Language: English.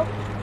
Oh.